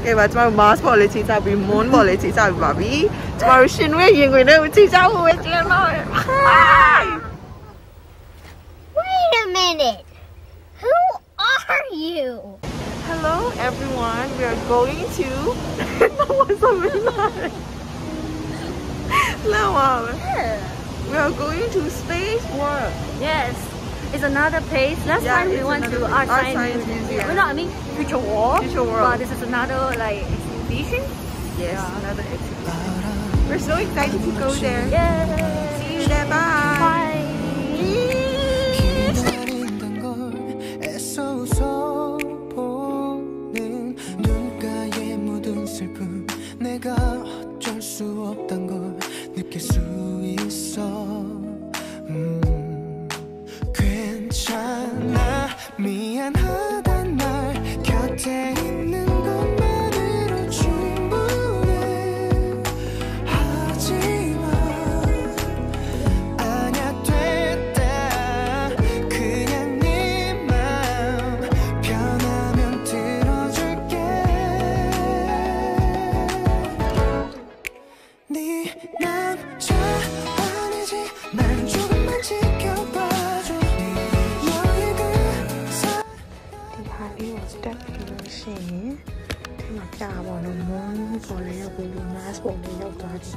Okay, but tomorrow Mars I'll be Moon boleh cerita, babi. Tomorrow Shin Wei yang gue nak cerita, gue cerita. Wait a minute. Who are you? Hello, everyone. We are going to. What's up with that? Hello, Mom. We are going to space work. Yes. it's another place. Last Yeah, time we it's went to another- Art Art Science, Science Museum. Well, no, I mean Future World. Future World. But this is another like exhibition. yes another exhibition we're so excited to go there Yay! see you there bye Bye. 기다린단 걸 애써 웃어보는 눈가에 묻은 슬픔 내가 어쩔 수 없단 걸 느낄 수 있어 me and her. ရှင်ဒီမှာပြတာပေါ့နော်မွန်းပေါ်လေးရောက်ပြီးလူနာစ်ပေါ်လေးရောက်သွားတယ်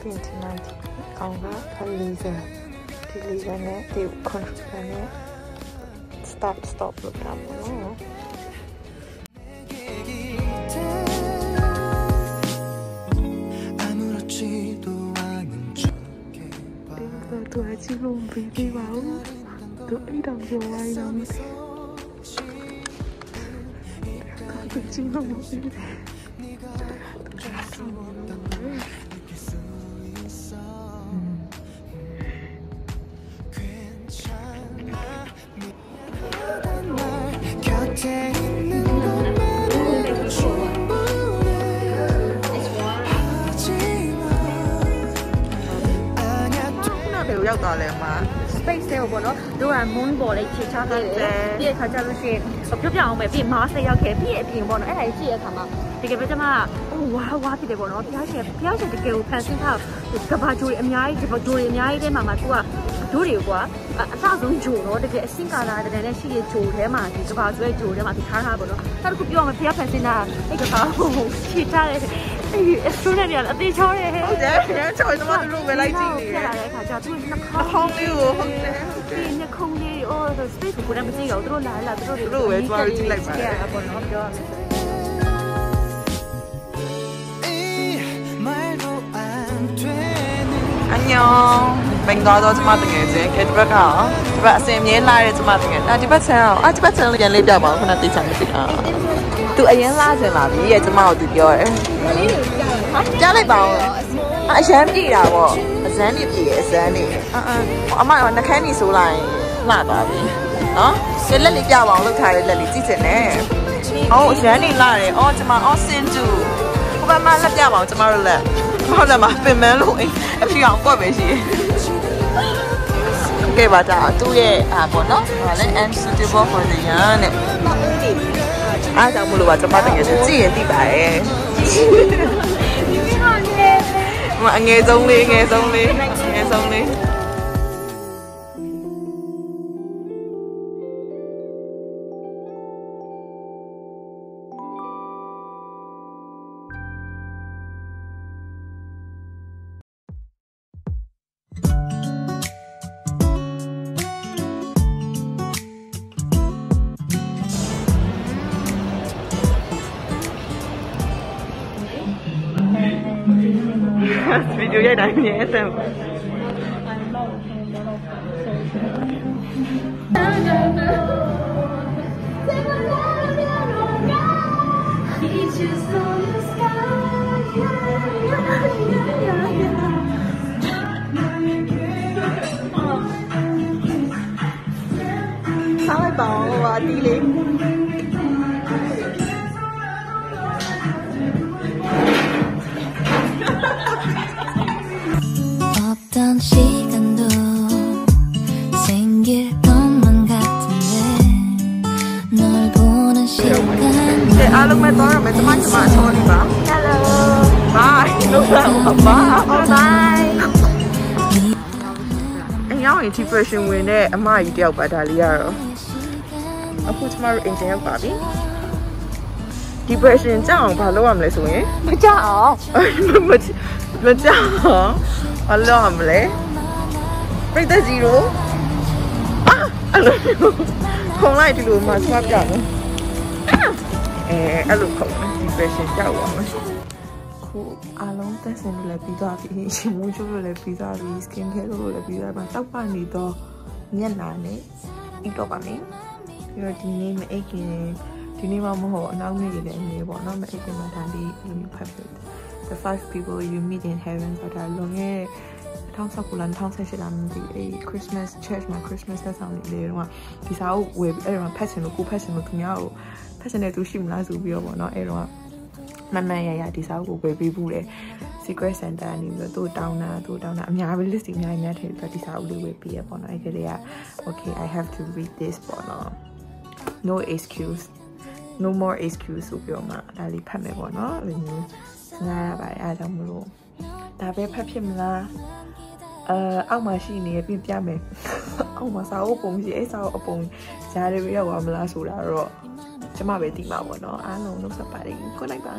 ပြင်ချင်တာကောင်ကဖလီဇာဒီလီဇာနဲ့ဒီ controller နဲ့ stop stop လုပ်တာပေါ့နော်ตัวอาชีพลงไปได้บ้างตัวไอ้ดำโยไว้แล้ว 不会再说我。那不要打来嘛。对。Excel ကိုပေါ့နော်တို့က moon ball လေးခြေချခဲ့တယ်ပြီးရခါကျလို့ရှိရင်ပြပြအောင်ပဲပြီး mask လေးရောက်ခဲ့ပြီးရအပြင်ပေါ့နော်အဲ့ဒါကြီးကြည့်ရခါမှာတကယ်ပဲကျမအိုးဝါဝါဖြစ်တယ်ပေါ့နော်ဘုရားရှင်ဘုရားရှင်တကယ်ကိုဖန်ဆင်းထားကဘာဂျိုတွေအများကြီးဂျိုတွေအများကြီးထဲမှာမှသူကဂျိုတွေကွာအဆောက်ဆုံးဂျိုတော့တကယ်အစင်ကာလာတဲ့နဲ့ရှိရဂျိုထဲမှာဒီကဘာဂျိုရဲ့ဂျိုထဲမှာသူထားထားပေါ့နော်နောက်တစ်ခုပြောရမယ်ဘုရားဖန်ဆင်းတာအဲ့ကဘာကိုဖြည့်ထားတယ်အေးအစူနဲ့ပြန်အသေးချောတယ်ဟုတ်တယ်ပြန်ချောတယ်ကျမတို့လိုပဲလိုက်ကြည့်နေတယ်ခါကြသူနှာခေါင်းလေးကိုဟုတ်တယ်ဒီနှခုံးလေးအော် space ကိုလည်းမကြည့်ရဘူးသူတို့လာလာသူတို့တွေသူတို့ပဲကြွားကြည့်လိုက်ပါလေပေါ့နော်ပြောအညောင်းဘင်္ဂါတော့ကျမတကယ်ချင်းခေတ္တဘက်ကဒီဘက်အစင်မြဲလာတဲ့ကျမတကယ်အာဒီဘက်ဆန်အောင်အာဒီဘက်ဆန်လည်းလေးပြပါခုနတိတ်ချင်တိအာသူအရင်လာစင်လာပြီရဲ့ကျမတို့သူပြောတယ်ကြားလိုက်ပါဦး အရန်ပြည်တာပေါ့အစမ်းနေပြည်ရဲ့အစမ်းနေအာအာအမကနှခမ်းနေဆိုလိုက်လှသွားပြီနော်ဒီလက်လေးပြပါအောင်လောက်ထားတဲ့လက်လေးကြည့်စင်နဲ့အော်အရန်နေလာတယ်အော်ကျမအော်စင်တူဟိုဘက်မှာလက်ပြပါအောင်ကျမတို့လက်မဟုတ်တယ်မပင်မလို့အဖြူအောင်ကွက်ပဲရှိတယ်ကဲပါဒါသူ့ရဲ့အာပေါ့နော်ဟာလဲ unsuitable for the young နဲ့အားကြောင့်မလို့ပါကျမတကယ်ကြည့်ရင်သိပါရဲ့ mọi nghe rông đi nghe rông đi nghe rông đi Thank you. Videoya dan YSM. Sao lại bỏ à, đi liền ကဲအားလုံးပဲသွားရမယ်ကျမကျမအတော်လေးပါ Hello Bye လို့ပါပါ Bye အညာရင် depression ဝင်တဲ့အမကြီးတယောက်ပါဒါလေးကတော့အခုကျမတို့ engine ရောက်ပါပြီ depression ကြောက်အောင်ဘာလုပ်ရမလဲဆိုရင်မကြောက်အောင်မမကြောက်အောင်ဘာလုပ်ရမလဲပြိတ္တ0အာအဲ့လိုခုံလိုက်ဒီလိုမှသွားပြမယ် အဲအဲ့လိုခုံ depression ကြောက်ရမယ်ခုအားလုံးသက်စင်လို့လည်းပြီးသွားပြီရှင်မိုးချိုးလို့လည်းပြီးသွားပြီ skin care လို့လည်းပြီးသွားပြီတောက်ပနေတော့မျက်နှာနဲ့ဤတော့ပါမယ်ပြီးတော့ဒီနေ့မအိတ်ခင်ဒီနေ့မှမဟုတ်အနောက်နေ့တွေလည်းအနေပေါ့နော်မအိတ်ခင်မှာဒါလေးလိုမျိုးဖတ်ပြ the five people you meet in heaven ဆိုတာလွန်ခဲ့2019လား2018လားမသိဘူးအဲ Christmas church မှာ Christmas သက်ဆောင်လေးတွေတော့ဒီစာအုပ်ဝယ်ပြီးအဲ့တော့ဖတ်ချင်လို့ကိုဖတ်ချင်လို့သူများကို ဖတ်ချင်တဲ့သူရှိမလားဆိုပြီးတော့ပေါ့နော်အဲ့တော့မမရရဒီစာအုပ်ကိုဝယ်ပေးဘူးလေ secret center အနေနဲ့သူ့တောင်းတာသူ့တောင်းတာအများပဲ list အများကြီးများထည့်ပြီးတော့ဒီစာအုပ်လေးဝယ်ပေးရပေါ့နော်အဲ့ကလေးက okay i have to read this ပေါ့နော် no excuse no more excuse ဆိုပြီးတော့မှဒါလေးဖတ်မယ်ပေါ့နော်အဲ့လိုမျိုးစဉ်းစားရပါတယ်အားကြောင့်မလို့ဒါပဲဖတ်ဖြစ်မလားအဲအောက်မှာရှိနေပြင်ပြမယ်အောက်မှာစာအုပ်ပုံရှိအဲ့စာအုပ်အပုံဈာတွေရောက်သွားမလားဆိုတာတော့ ကျမပဲသိမှာပေါ့နော်အားလုံးလုံးစပ်ပါတယ်ခုလိုက်ပါ